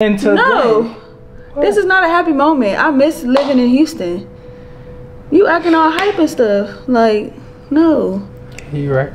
Into No. This is not a happy moment. I miss living in Houston. You acting all hype and stuff. Like, no. You right.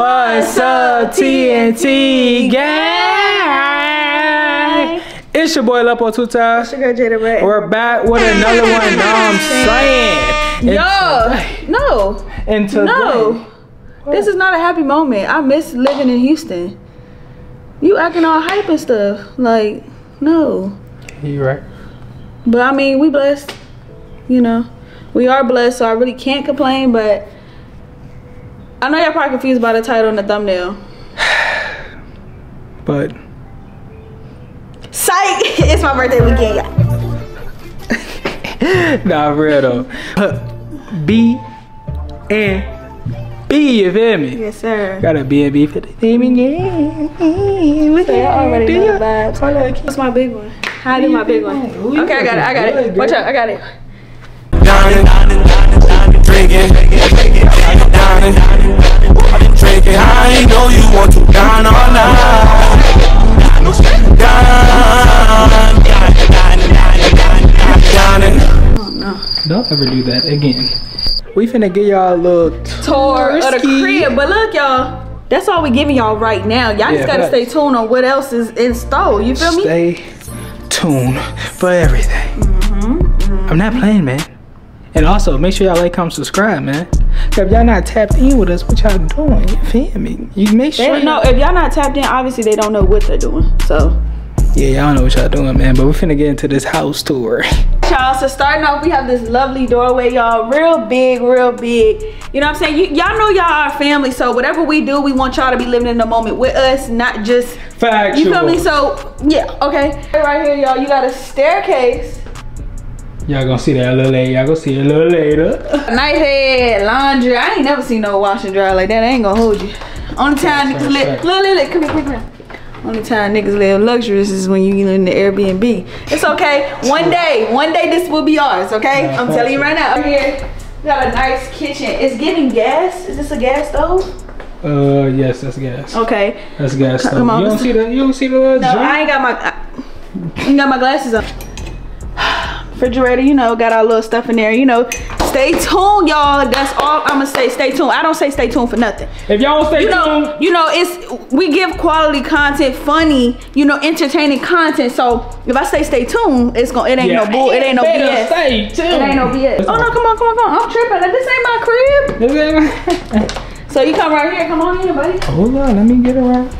What's up, TNT gang? It's your boy Lumpo Two Times. Sugar Jada Ray. We're back with another one. Know I'm saying? Yo, no. And today, No. This is not a happy moment. I miss living in Houston. You acting all hype and stuff. Like, no. You right. But I mean, we blessed. You know, we are blessed, so I really can't complain. But I know y'all probably confused by the title and the thumbnail. But Psych! it's my birthday weekend, y'all. nah, for real though. B and B, you feel me? Yes, sir. Got a B and B for the team again. So y'all already know the vibes. What's my big one? How I do my big one? Ooh, Okay, I got it. I got good, it. Watch out, I got it. Dining, drinking, dining, drinking. I know you want to dine all night. Dine, dining. Don't ever do that again. We finna give y'all a little Tour of the touristy- crib, but look, y'all. That's all we giving y'all right now. Y'all Yeah, just gotta stay tuned on what else is in store. You feel me? Stay tuned for everything. Mm-hmm, I'm not playing, man. And also, make sure y'all like, comment, subscribe, man. If y'all not tapped in with us, what y'all doing? You feel me? You make sure. don't if y'all not tapped in. Obviously, they don't know what they're doing. So, Yeah, y'all know what y'all doing, man. But we're finna get into this house tour. y'all. So starting off, we have this lovely doorway, y'all. Real big, real big. You know what I'm saying? You, y'all know y'all are family. So whatever we do, we want y'all to be living in the moment with us, not just Factual. You feel me? So yeah, okay. Right here, y'all. You got a staircase. Y'all gonna see that a little later. Y'all gonna see it a little later. Night head, laundry. I ain't never seen no wash and dry like that. I ain't gonna hold you. Only time That's niggas live. Look, look, look. Come here, come here. Only time niggas live luxurious is when you get in the Airbnb. It's okay. One day, one day this will be ours. Okay, I'm telling you right now. Over here, we got a nice kitchen. It's giving gas. Is this a gas stove? Uh, yes, that's gas. Okay. That's gas. Come Come on, You don't see the. You don't see the. No, joint? I ain't got my. I, I ain't got my glasses on. Refrigerator, you know, got our little stuff in there. You know, stay tuned, y'all. That's all I'm gonna say. Stay tuned. I don't say stay tuned for nothing. If y'all stay You know, tuned, you know, it's we give quality content, funny, you know, entertaining content. So if I say stay tuned, it's gonna. It ain't no bull. It ain't no BS. Stay tuned. It ain't no BS. Oh no, come on, come on, come on. I'm tripping. This ain't my crib. This ain't- So you come right here. Come on in, buddy. Hold on, let me get around.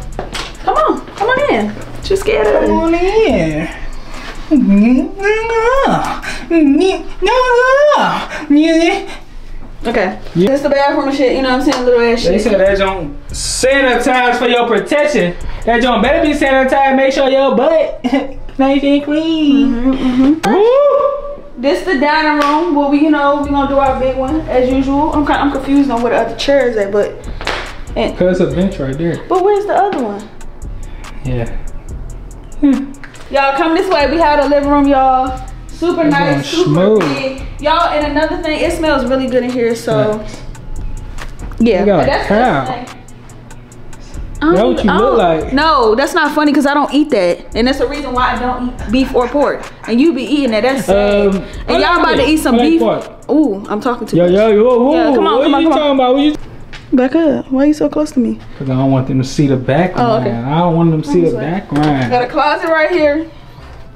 Come on, come on in. You scared of? Come on in. Okay. Yeah. This the bathroom and shit, you know what I'm saying? Little ass shit. They said that don't sanitize for your protection. That don't better be sanitized. Make sure your butt nice and clean. Mm-hmm, Woo! This the dining room where we, you know, we gonna do our big one as usual. I'm kind, I'm confused on where the other chairs at, but, and, Cause a bench right there. but where's the other one? Yeah. Y'all come this way. We have a living room, y'all. Super nice, super big. Y'all, and another thing, it smells really good in here. So, yeah, but a that's cow. that's the thing. That what you look like. No, that's not funny because I don't eat that, and that's the reason why I don't eat beef or pork. And you be eating that. That's sad. Um, and y'all about to eat some beef. Ooh, I'm talking to Yo, you. yo, yo, whoa, Yeah, come on, what come on, you come on. talking about? Back up. Why are you so close to me? Cause I don't want them to see the background. Oh, okay. I don't want them to see the way. background. Got a closet right here.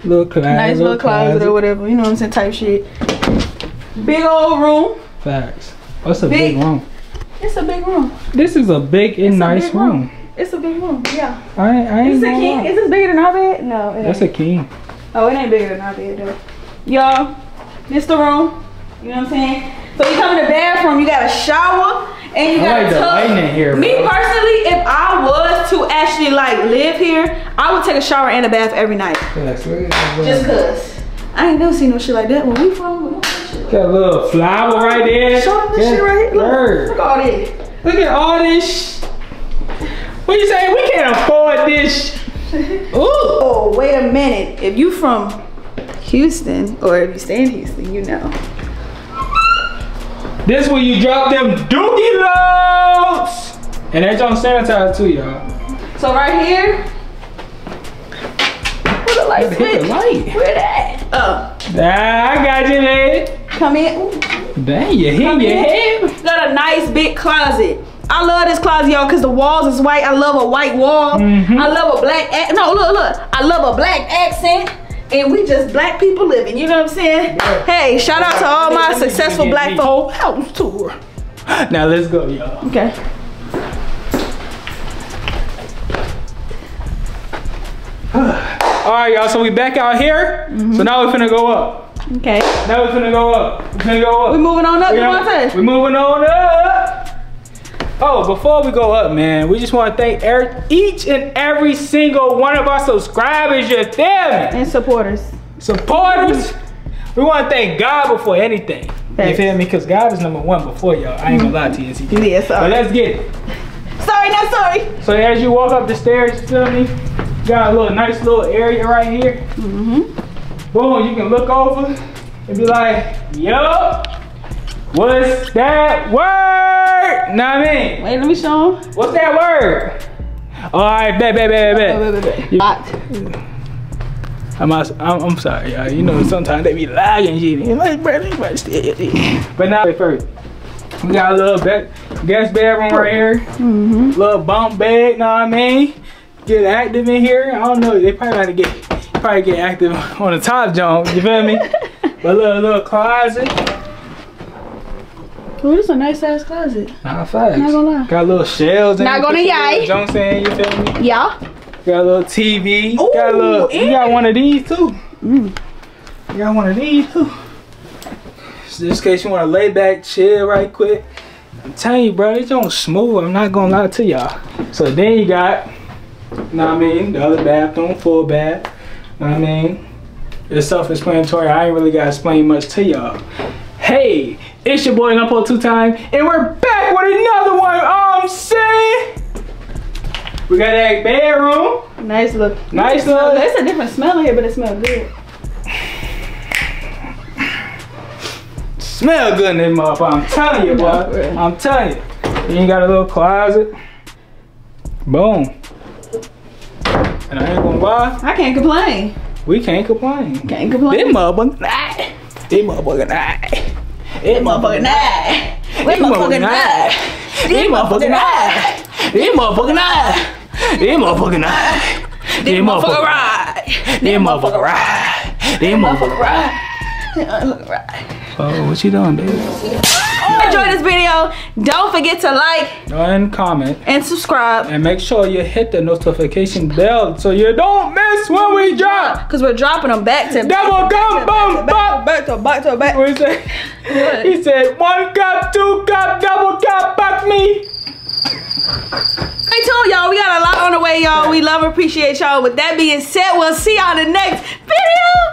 Little closet. Nice little closet, or whatever. You know what I'm saying? Type shit. Big old room. Facts. What's a big, Big. room? It's a big room. This is a big and It's nice big room. It's a big room. Yeah. I, I ain't Is this a king? Is this bigger than our bed? No. It That's ain't. a king. Oh, it ain't bigger than our bed though. Y'all, this the room. You know what I'm saying? So you come in the bathroom, you got a shower, and you I got like in here, Me bro. personally, if I was to actually like live here, I would take a shower and a bath every night. Just cause. I ain't never seen no shit like that. when we from? we don't do shit. Got a little flower right there. Show them this Yeah, shit right here. Look, look all this. Look at all this. What you say? We can't afford this. Ooh. Oh, wait a minute. If you from Houston, or if you stay in Houston, you know. This where you drop them dookie loads. And that's on sanitizer too, y'all. So right here, where the light Hit the light. Where that? Oh, Ah, I got you, lady. come in. Ooh. Dang, you hit Come your in. head. Got a nice big closet. I love this closet, y'all, because the walls is white. I love a white wall. Mhm. I love a black, no, look, look. I love a black accent. And we just black people living, you know what I'm saying? Hey, shout out to all my successful black folk. House tour. Now let's go, y'all. Okay. All right, y'all. So we back out here. So mm-hmm. now we're finna go up. Okay. Now we're finna go up. We're finna go up. We moving on up, We you want are- to We're moving on up. Oh, before we go up, man, we just want to thank each and every single one of our subscribers. You feel me? And supporters. Supporters. We want to thank God before anything. You Thanks. feel me? Because God is number one before y'all. I ain't gonna lie to you. Yeah, But let's get it. Sorry, not sorry. So as you walk up the stairs, you feel me? Got a little nice little area right here. Mm-hmm. Boom, you can look over and be like, yo, what's that word? Know what I mean? Wait, let me show him. What's that word? All right, bet, bet, bet, bet. You- Locked. I'm, I'm, I'm sorry, y'all. You know, sometimes they be lagging shit. You like, bro, they might still- But now, wait first. We got a little bed, guest bedroom right here. Mm-hmm. Little bunk bed, know what I mean? Get active in here. I don't know. They probably got to get probably get active on the top jump. You feel me? but little little closet. Oh, this is a nice ass closet. Nah, facts. Not gonna lie. Got little shelves. in Not gonna put your lie. little You know what I'm saying? You feel me? Yeah. Got a little TV. Ooh, got a little. You got one of these too. Mm. You got one of these too. So just in case you want to lay back, chill right quick. I'm telling you, bro, it's on smooth. I'm not gonna lie to y'all. So then you got, know what I mean, the other bathroom, full bath. Know what I mean? It's self-explanatory. I ain't really gotta explain much to y'all. Hey, it's your boy Lumpo two time, and we're back with another one. Um, I'm saying. We got that bedroom. Nice look. Nice Smell- look. It's a different smell in here, but it smells good. Smell good in this motherfucker. I'm telling you, boy. I'm telling you. Then you got a little closet. Boom. And I ain't gonna lie, I can't complain. we can't complain. Can't This complain. motherfucker, nah. This motherfucker, nah. This motherfucker, nah. This motherfucker, nah. This motherfucker, nah. This motherfucker, nah. This motherfucker, nah. This motherfucker ride. This motherfucker ride. This motherfucker ride. Look right. Oh, what you doing, baby? Enjoy this video. Don't forget to like And comment. and subscribe. And make sure you hit the notification bell so you don't miss when we drop. Cause we're dropping them back to Double gum bum bop. back to back to back. What he say? He said one cup, two cup, double cup, back me. Stay tuned, y'all. We got a lot on the way, y'all. We love appreciate y'all. With that being said, we'll see y'all in the next video.